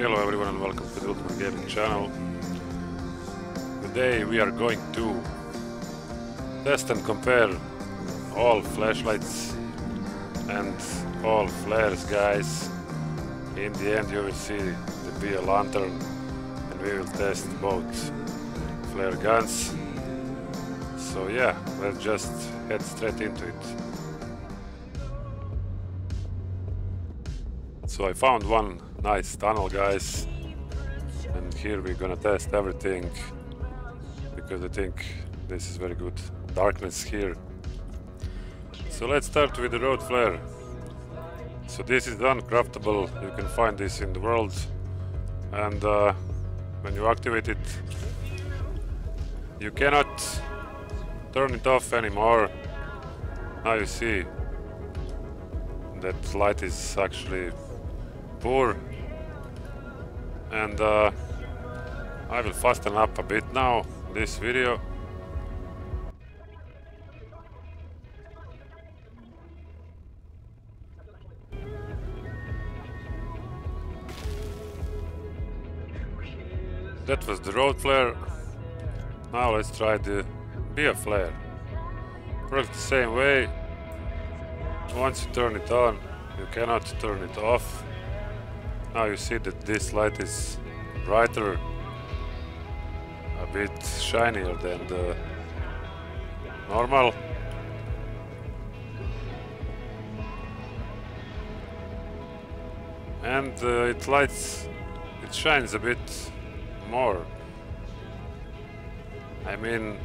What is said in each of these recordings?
Hello everyone and welcome to the Ultimate Gaming channel. Today we are going to test and compare all flashlights and all flares guys. In the end you will see the bio lantern and we will test both flare guns. So yeah, let's just head straight into it. So I found one nice tunnel guys and here we're gonna test everything because I think this is very good darkness here. So let's start with the road flare. So this is uncraftable, you can find this in the world and uh, when you activate it you cannot turn it off anymore. Now you see that light is actually poor and uh, I will fasten up a bit now this video That was the road flare. Now let's try the bio flare. Works the same way. Once you turn it on, you cannot turn it off. Now you see that this light is brighter, a bit shinier than the normal. And uh, it lights, it shines a bit more. I mean,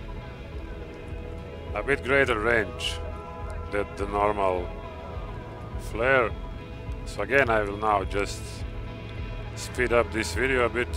a bit greater range than the normal flare. So again, I will now just speed up this video a bit.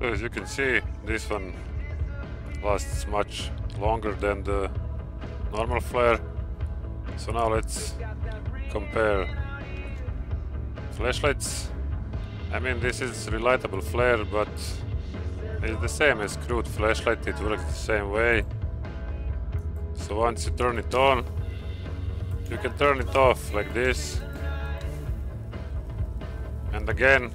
As you can see, this one lasts much longer than the normal flare. So now let's compare flashlights. I mean this is relightable flare but it's the same as crude flashlight, it works the same way. So once you turn it on, you can turn it off like this. And again,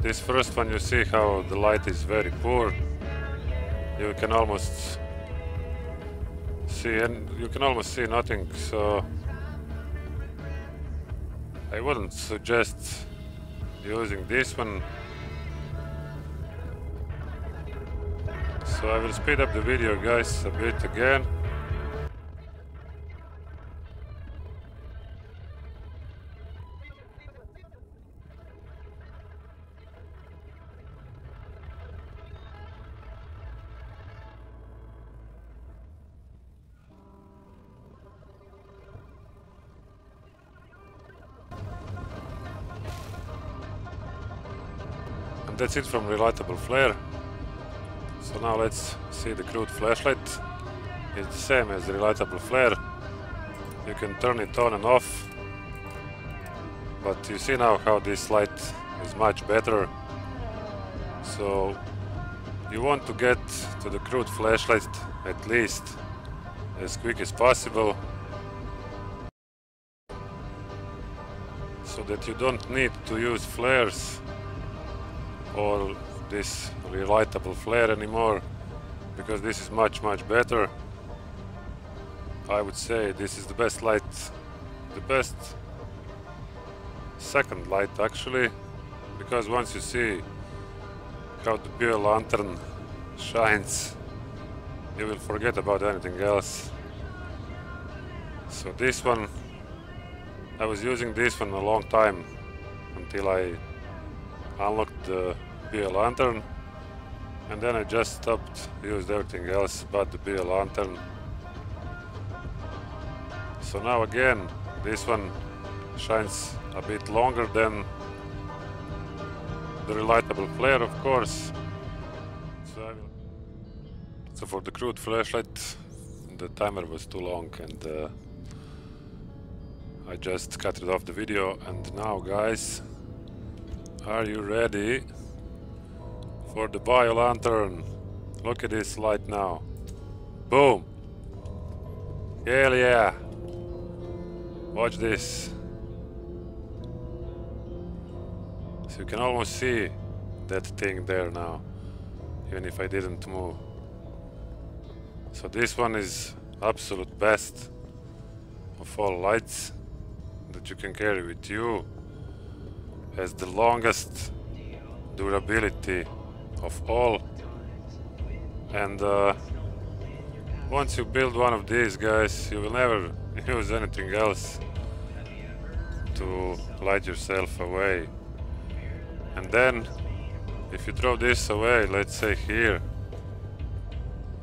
this first one you see how the light is very poor. You can almost see and you can almost see nothing so I wouldn't suggest using this one. So I will speed up the video guys a bit again that's it from Relightable Flare. So now let's see the crude flashlight. It's the same as the Relightable Flare. You can turn it on and off. But you see now how this light is much better. So you want to get to the crude flashlight at least as quick as possible. So that you don't need to use flares or this relightable flare anymore because this is much much better. I would say this is the best light the best second light actually because once you see how the bio lantern shines you will forget about anything else. So this one I was using this one a long time until I unlocked the bio lantern and then I just stopped, used everything else but the a lantern. So now again, this one shines a bit longer than the relightable flare of course. So, so for the crude flashlight, the timer was too long and uh, I just cut it off the video and now guys are you ready for the bio lantern. Look at this light now. Boom. Hell yeah. Watch this. So you can almost see that thing there now even if I didn't move. So this one is absolute best of all lights that you can carry with you. Has the longest durability of all. And uh, once you build one of these guys you will never use anything else to light yourself away. And then if you throw this away let's say here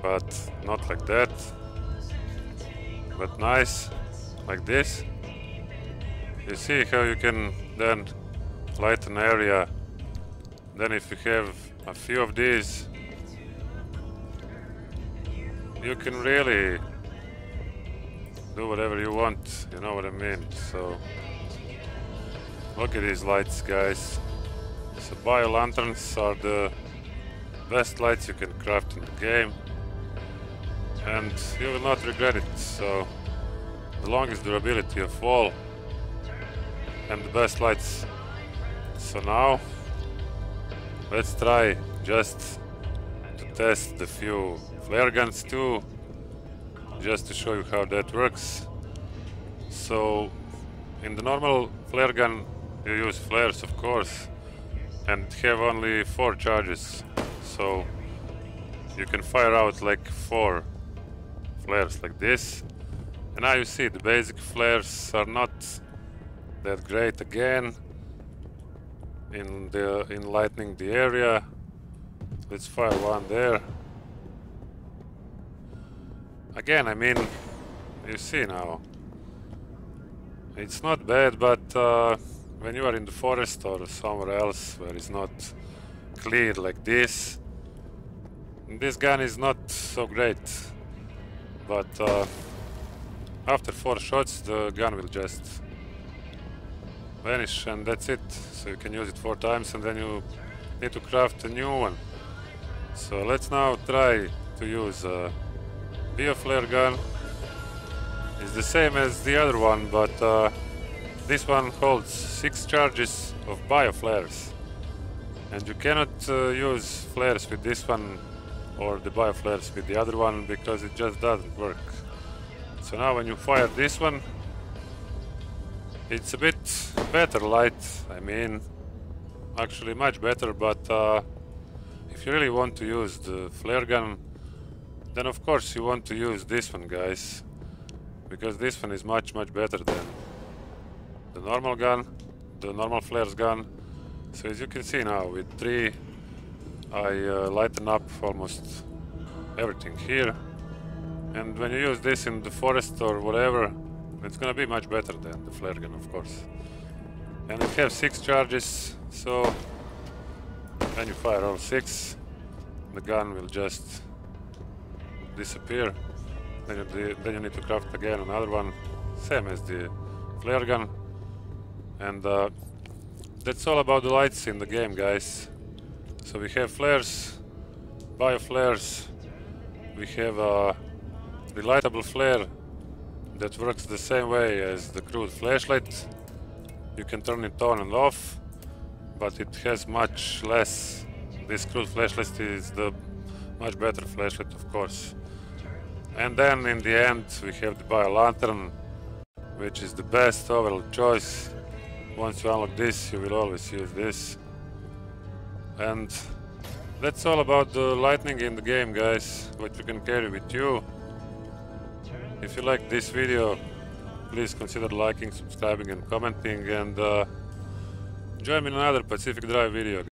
but not like that but nice like this you see how you can then light an area. Then if you have a few of these. You can really do whatever you want you know what I mean? So look at these lights guys. So bio lanterns are the best lights you can craft in the game. And you will not regret it. So the longest durability of all. And the best lights. So now let's try just to test the few flare guns too just to show you how that works. So in the normal flare gun you use flares of course and have only four charges. So you can fire out like four flares like this. And now you see the basic flares are not that great again in the enlightening the area. Let's fire one there. Again I mean you see now. It's not bad but uh, when you are in the forest or somewhere else where it's not clear like this this gun is not so great. But uh, after four shots the gun will just vanish and that's it. So you can use it four times and then you need to craft a new one. So let's now try to use a bioflare gun. It's the same as the other one but uh, this one holds six charges of bioflares and you cannot uh, use flares with this one or the bioflares with the other one because it just doesn't work. So now when you fire this one, it's a bit better light, I mean, actually much better, but uh, if you really want to use the flare gun, then of course you want to use this one, guys, because this one is much, much better than the normal gun, the normal flares gun. So as you can see now, with three I uh, lighten up almost everything here and when you use this in the forest or whatever it's gonna be much better than the flare gun of course and it have six charges so when you fire all six the gun will just disappear. Then you, then you need to craft again another one same as the flare gun. And uh, that's all about the lights in the game guys. So we have flares, bio flares, we have a relightable flare that works the same way as the crude flashlight. You can turn it on and off, but it has much less. This crude flashlight is the much better flashlight, of course. And then in the end we have the bio lantern, which is the best overall choice. Once you unlock this, you will always use this. And that's all about the lightning in the game, guys. What you can carry with you. If you like this video, please consider liking, subscribing and commenting and uh, join me in another Pacific Drive video.